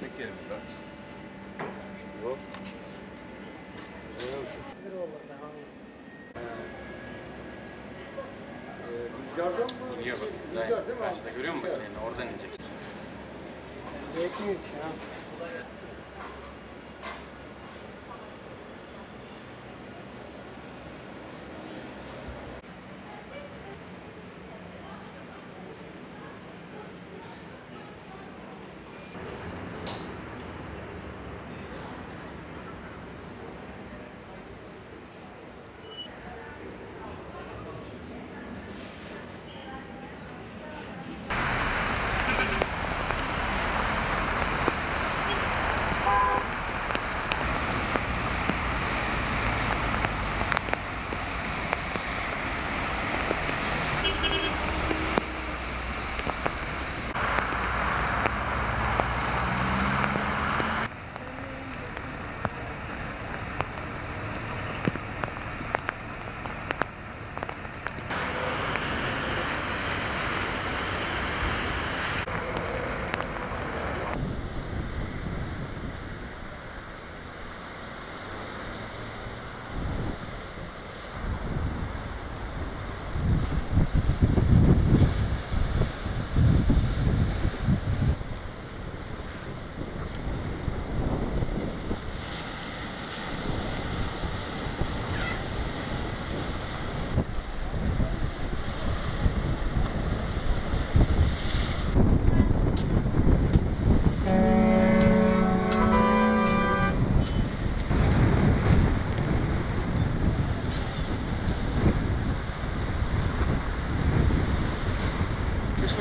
Çekelim biraz. Yok. Rüzgardan mı? İniyor bak. Rüzgar değil mi? Karşıda görüyor musun? Rüzgar. bak elini? Oradan inecek. Yetmiyor ki ya.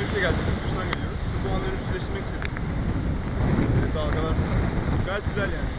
Keşmelik'e geldik. Kuştan geliyoruz. Bu anları yüzleştirmek istedik. Evet, dalgalar gayet güzel yani.